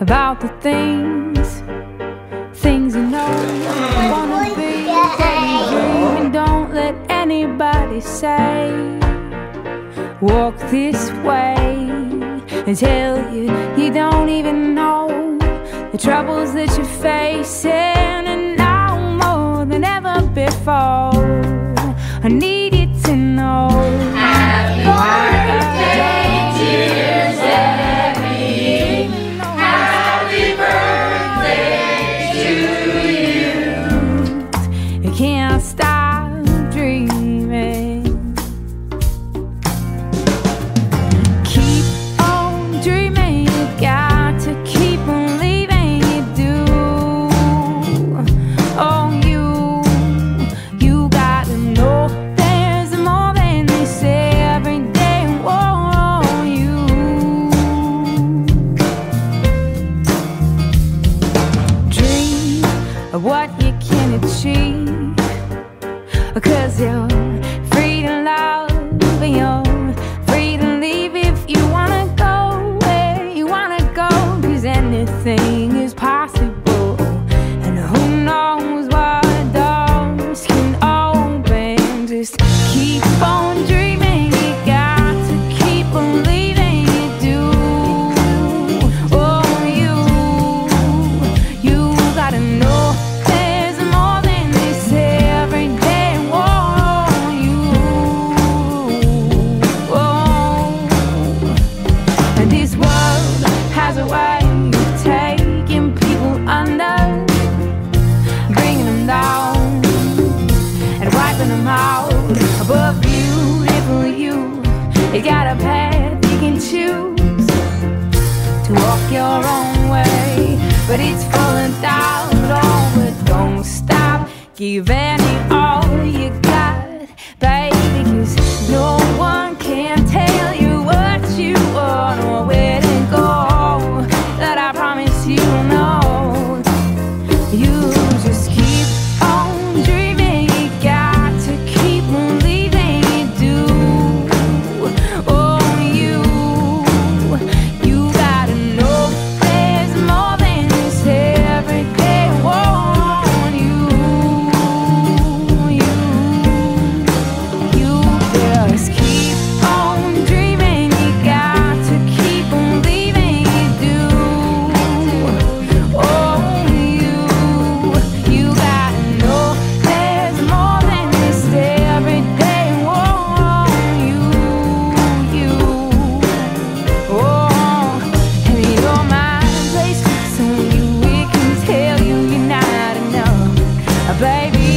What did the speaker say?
about the things, things you know you wanna be. And don't let anybody say, walk this way and tell you you don't even know the troubles that you're facing. And now more than ever before, I need stop dreaming. Keep on dreaming, you got to keep on leaving. You do. Oh, you, you gotta know there's more than they say every day. Whoa, you. Dream of what you can achieve. Cause you're free to love and you're free to leave if you wanna go where you wanna go. Cause anything is possible. And who knows what doors can open. Just keep on dreaming. World has a way of taking people under, bringing them down, and wiping them out. But beautiful you, you got a path you can choose to walk your own way. But it's full of doubt, oh, don't stop. baby.